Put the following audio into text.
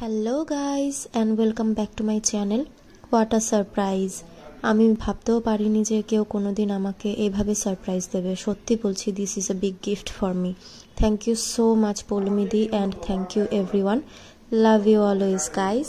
Hello guys and welcome back to my channel what a surprise আমি ভাবতেও পারিনি যে কেউ কোনো দিন আমাকে এভাবে সারপ্রাইজ দেবে। সত্যি বলছি this is a big gift for me thank you so much পৌলমিদি and thank you everyone love you always guys